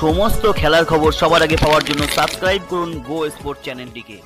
সমস্ত খেলার খবর সবার আগে পাওয়ার জন্য সাবস্ক্রাইব করুন গো স্পোর্ট চ্যানেলটিকে।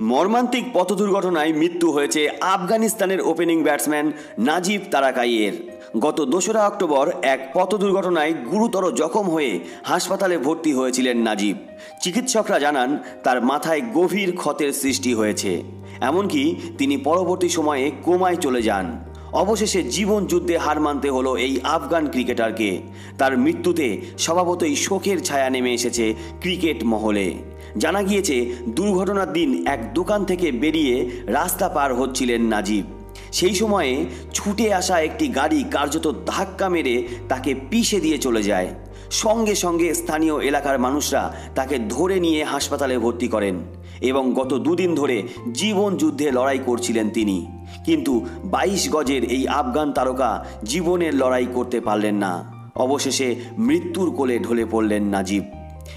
মর্মান্তিক পথ দুর্ঘটনায় মৃত্যু হয়েছে আফগানিস্তানের ওপেনিং ব্যাটসম্যান নাজিব তারাকাইয়ের। গত দোসরা অক্টোবর এক পথ দুর্ঘটনায় গুরুতর জখম হয়ে হাসপাতালে ভর্তি হয়েছিলেন নাজিব। চিকিৎসকরা জানান, তার মাথায় গভীর ক্ষতের সৃষ্টি হয়েছে। এমনকি তিনি পরবর্তী সময়ে কোমায় চলে যান। অবশেষে জীবন যুদ্ধে হার মানতে হলো এই আফগান ক্রিকেটারকে। তার মৃত্যুতে স্বভাবতই শোকের ছায়া নেমে এসেছে ক্রিকেট মহলে। জানা গিয়েছে, দুর্ঘটনার দিন এক দোকান থেকে বেরিয়ে রাস্তা পার হচ্ছিলেন নাজিব। সেই সময়ে ছুটে আসা একটি গাড়ি কার্যত ধাক্কা মেরে তাকে পিষে দিয়ে চলে যায়। সঙ্গে সঙ্গে স্থানীয় এলাকার মানুষরা তাকে ধরে নিয়ে হাসপাতালে ভর্তি করেন এবং গত দুদিন ধরে জীবন যুদ্ধে লড়াই করছিলেন তিনি। কিন্তু বাইশ গজের এই আফগান তারকা জীবনের লড়াই করতে পারলেন না। অবশেষে মৃত্যুর কোলে ঢলে পড়লেন নাজিব।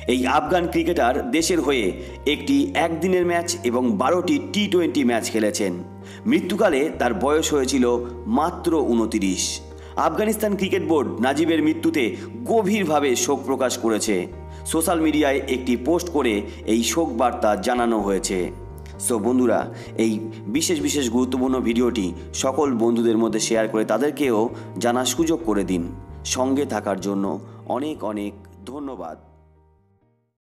এই আফগান ক্রিকেটার দেশের হয়ে একটি একদিনের ম্যাচ এবং বারোটি টি টোয়েন্টি ম্যাচ খেলেছেন। মৃত্যুকালে তার বয়স হয়েছিল মাত্র উনতিরিশ আফগানিস্তান ক্রিকেট বোর্ড নাজিবের মৃত্যুতে গভীরভাবে শোক প্রকাশ করেছে। সোশ্যাল মিডিয়ায় একটি পোস্ট করে এই শোক বার্তা জানানো হয়েছে। সো বন্ধুরা, এই বিশেষ বিশেষ গুরুত্বপূর্ণ ভিডিওটি সকল বন্ধুদের মধ্যে শেয়ার করে তাদেরকেও জানার সুযোগ করে দিন। সঙ্গে থাকার জন্য অনেক অনেক ধন্যবাদ।